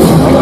Grazie.